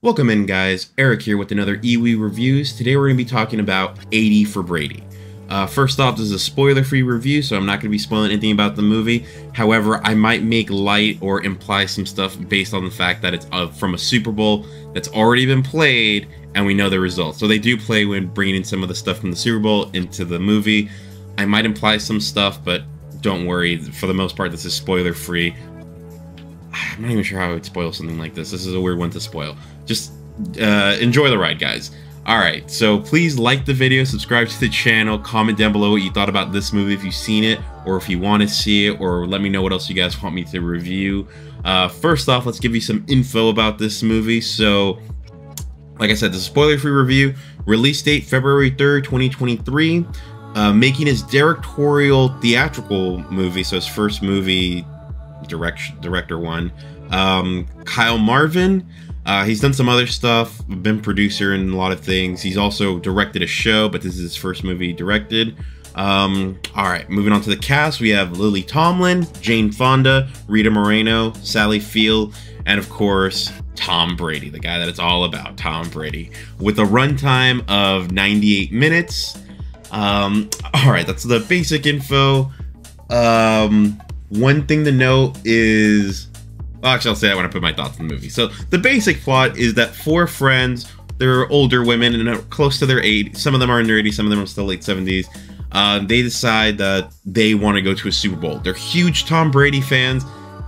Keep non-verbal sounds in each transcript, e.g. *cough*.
Welcome in guys, Eric here with another iiwii Reviews. Today we're going to be talking about 80 for Brady. Uh, first off, this is a spoiler-free review, so I'm not going to be spoiling anything about the movie. However, I might make light or imply some stuff based on the fact that it's uh, from a Super Bowl that's already been played, and we know the results. So they do play when bringing in some of the stuff from the Super Bowl into the movie. I might imply some stuff, but don't worry. For the most part, this is spoiler-free. *sighs* I'm not even sure how I would spoil something like this. This is a weird one to spoil. Just uh, enjoy the ride, guys. Alright, so please like the video, subscribe to the channel, comment down below what you thought about this movie if you've seen it, or if you want to see it, or let me know what else you guys want me to review. Uh, first off, let's give you some info about this movie. So, like I said, this is a spoiler-free review. Release date, February 3rd, 2023. Uh, making his directorial theatrical movie, so his first movie direction director one. Um, Kyle Marvin. Uh, he's done some other stuff, been producer in a lot of things. He's also directed a show, but this is his first movie directed. Um, all right, moving on to the cast, we have Lily Tomlin, Jane Fonda, Rita Moreno, Sally Field, and of course, Tom Brady, the guy that it's all about, Tom Brady, with a runtime of 98 minutes. Um, *laughs* all right, that's the basic info. Um, one thing to note is, actually, I'll say that when I put my thoughts on the movie. So the basic plot is that four friends, they're older women and are close to their age. Some of them are in their 80s, some of them are still late 70s. Uh, they decide that they want to go to a Super Bowl. They're huge Tom Brady fans,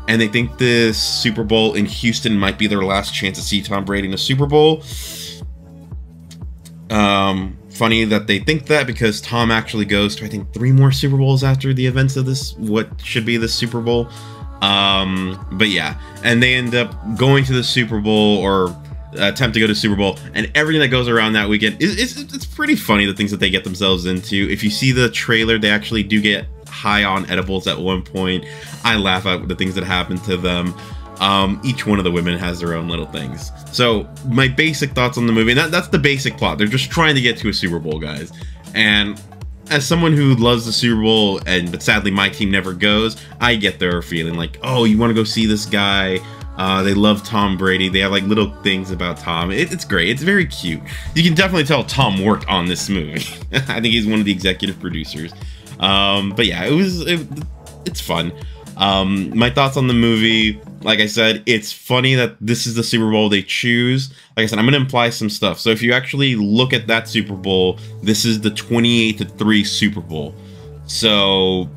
and they think this Super Bowl in Houston might be their last chance to see Tom Brady in a Super Bowl. Um, funny that they think that because Tom actually goes to I think three more Super Bowls after the events of this what should be the Super Bowl. Um, but yeah, and they end up going to the Super Bowl or attempt to go to Super Bowl, and everything that goes around that weekend is it's, it's pretty funny the things that they get themselves into. If you see the trailer, they actually do get high on edibles at one point. I laugh at the things that happen to them. Um, each one of the women has their own little things. So my basic thoughts on the movie, that, that's the basic plot. They're just trying to get to a Super Bowl, guys. And as someone who loves the Super Bowl, and but sadly my team never goes, I get their feeling like, oh, you want to go see this guy? Uh, they love Tom Brady. They have like little things about Tom. It, it's great. It's very cute. You can definitely tell Tom worked on this movie. *laughs* I think he's one of the executive producers. Um, but yeah, it was. It, it's fun. Um, my thoughts on the movie like I said, it's funny that this is the Super Bowl they choose. Like I said, I'm going to imply some stuff. So if you actually look at that Super Bowl, this is the 28 to 3 Super Bowl. So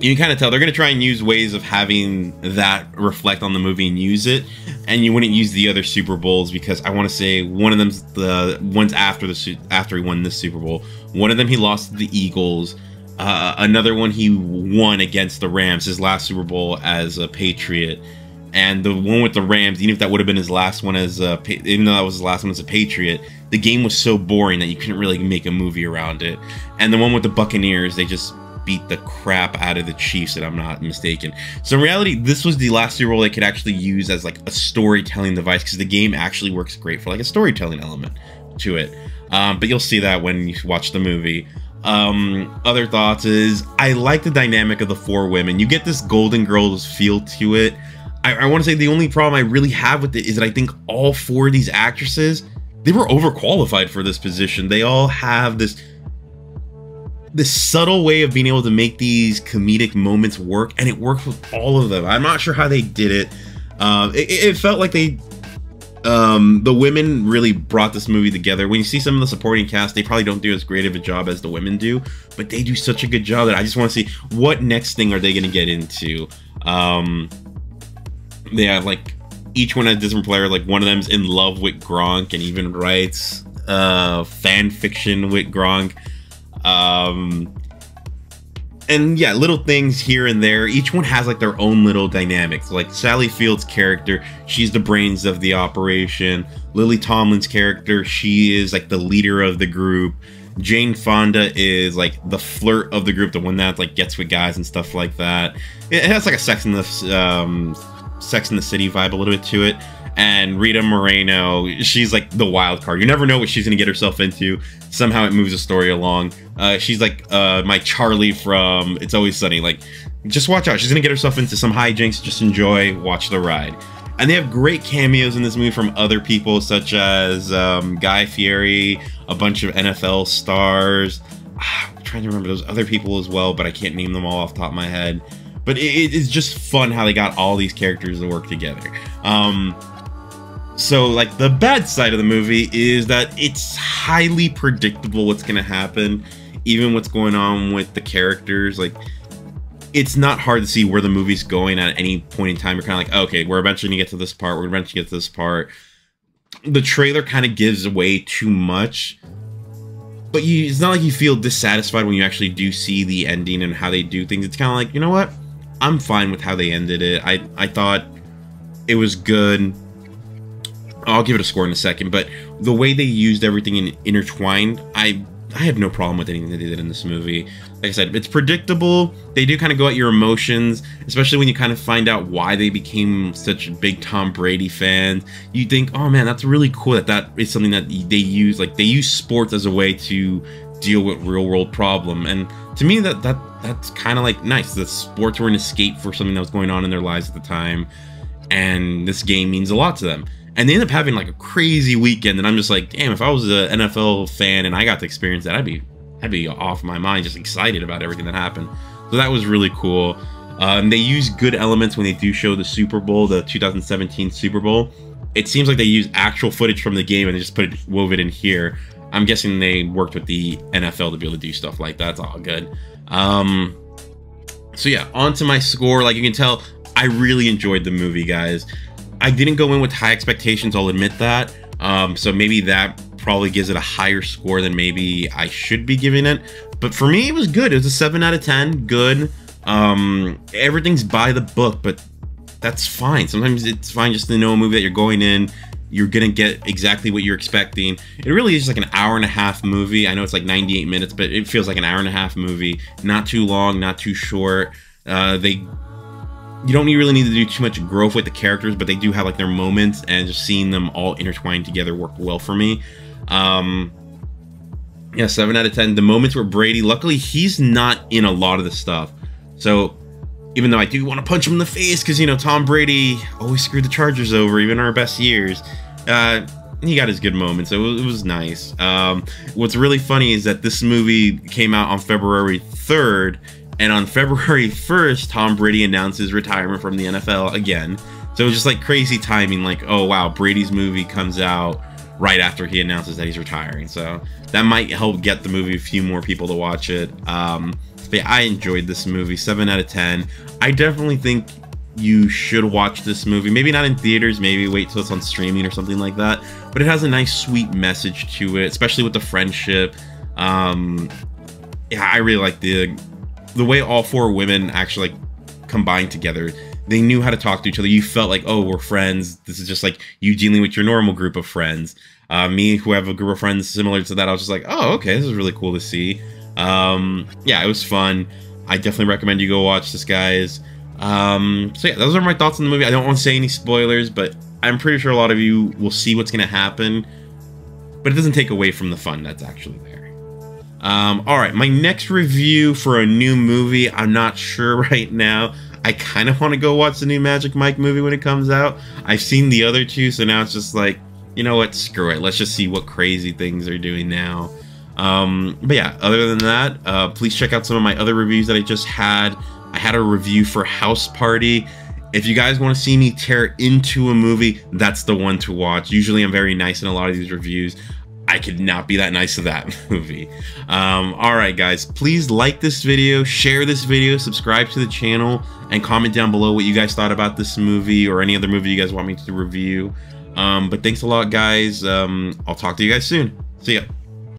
you can kind of tell they're going to try and use ways of having that reflect on the movie and use it. And you wouldn't use the other Super Bowls because I want to say one of them's the ones after the after he won this Super Bowl. One of them he lost to the Eagles uh, another one he won against the Rams, his last Super Bowl as a Patriot. And the one with the Rams, even if that would have been his last one as a, even though that was his last one as a Patriot, the game was so boring that you couldn't really make a movie around it. And the one with the Buccaneers, they just beat the crap out of the Chiefs, if I'm not mistaken. So in reality, this was the last Super Bowl they could actually use as like a storytelling device because the game actually works great for like a storytelling element to it. Um, but you'll see that when you watch the movie. Um, other thoughts is I like the dynamic of the four women. You get this Golden Girls feel to it. I, I want to say the only problem I really have with it is that I think all four of these actresses they were overqualified for this position. They all have this this subtle way of being able to make these comedic moments work, and it works with all of them. I'm not sure how they did it. Uh, it, it felt like they um, the women really brought this movie together. When you see some of the supporting cast, they probably don't do as great of a job as the women do, but they do such a good job that I just want to see what next thing are they going to get into. Um, they have like each one has a different player. Like one of them's in love with Gronk and even writes uh, fan fiction with Gronk. Um, and yeah, little things here and there. Each one has like their own little dynamics. Like Sally Field's character, she's the brains of the operation. Lily Tomlin's character, she is like the leader of the group. Jane Fonda is like the flirt of the group, the one that like gets with guys and stuff like that. It has like a Sex in the um, Sex in the City vibe a little bit to it and Rita Moreno, she's like the wild card. You never know what she's gonna get herself into. Somehow it moves the story along. Uh, she's like uh, my Charlie from It's Always Sunny. Like, just watch out. She's gonna get herself into some hijinks. Just enjoy, watch the ride. and they have great cameos in this movie from other people such as um, Guy Fieri, a bunch of NFL stars. Ah, I'm trying to remember those other people as well, but I can't name them all off the top of my head. But it is just fun how they got all these characters to work together. Um, so, like, the bad side of the movie is that it's highly predictable what's going to happen, even what's going on with the characters. Like, it's not hard to see where the movie's going at any point in time. You're kind of like, okay, we're eventually going to get to this part, we're eventually get to this part. The trailer kind of gives away too much, but you, it's not like you feel dissatisfied when you actually do see the ending and how they do things. It's kind of like, you know what? I'm fine with how they ended it. I, I thought it was good I'll give it a score in a second, but the way they used everything in intertwined, I I have no problem with anything they did in this movie. Like I said, it's predictable. They do kind of go at your emotions, especially when you kind of find out why they became such a big Tom Brady fans. You think, oh man, that's really cool that that is something that they use. Like they use sports as a way to deal with real world problem. And to me, that that that's kind of like nice. The sports were an escape for something that was going on in their lives at the time, and this game means a lot to them. And they end up having like a crazy weekend and i'm just like damn if i was an nfl fan and i got to experience that i'd be i'd be off my mind just excited about everything that happened. So that was really cool. Um, they use good elements when they do show the super bowl the 2017 super bowl. It seems like they use actual footage from the game and they just put it wove it in here i'm guessing they worked with the nfl to be able to do stuff like that. that's all good um, so yeah on to my score like you can tell i really enjoyed the movie guys I didn't go in with high expectations, I'll admit that. Um, so maybe that probably gives it a higher score than maybe I should be giving it. But for me, it was good. It was a 7 out of 10. Good. Um, everything's by the book, but that's fine. Sometimes it's fine just to know a movie that you're going in. You're gonna get exactly what you're expecting. It really is like an hour and a half movie. I know it's like 98 minutes, but it feels like an hour and a half movie. Not too long, not too short. Uh, they you don't really need to do too much growth with the characters, but they do have like their moments, and just seeing them all intertwined together worked well for me. Um, yeah, seven out of ten. The moments where Brady, luckily, he's not in a lot of the stuff, so even though I do want to punch him in the face because you know Tom Brady always screwed the Chargers over, even our best years. Uh, he got his good moments. It was, it was nice. Um, what's really funny is that this movie came out on February 3rd, and on *laughs* February 1st, Tom Brady announced his retirement from the NFL again. So it was just like crazy timing, like, oh wow, Brady's movie comes out right after he announces that he's retiring. So that might help get the movie a few more people to watch it. Um, but yeah, I enjoyed this movie, 7 out of 10. I definitely think you should watch this movie. Maybe not in theaters, maybe wait till it's on streaming or something like that. But it has a nice, sweet message to it, especially with the friendship. Um, yeah, I really like the the way all four women actually like combined together they knew how to talk to each other. You felt like oh we're friends. This is just like you dealing with your normal group of friends. Uh, me who have a group of friends similar to that i was just like oh okay this is really cool to see. Um, yeah it was fun. I definitely recommend you go watch this guys. Um, so yeah those are my thoughts on the movie. I don't want to say any spoilers but i'm pretty sure a lot of you will see what's going to happen but it doesn't take away from the fun that's actually there. Um, all right, my next review for a new movie, I'm not sure *laughs* right now. I kind of want to go watch the new Magic Mike movie when it comes out. I've seen the other two, so now it's just like, you know what, screw it. Let's just see what crazy things they're doing now. Um, but yeah, other than that, uh, please check out some of my other reviews that I just had. I had a review for House Party. If you guys want to see me tear into a movie, that's the one to watch. Usually I'm very nice in a lot of these reviews. I could not be that nice to that *laughs* movie. Um, all right, guys, please like this video, share this video, subscribe to the channel, and comment down below what you guys thought about this movie or any other movie you guys want me to review. Um, but thanks a lot, guys. Um, I'll talk to you guys soon. See ya.